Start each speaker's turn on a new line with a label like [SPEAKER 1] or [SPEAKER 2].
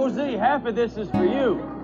[SPEAKER 1] Rosie, half of this is for you.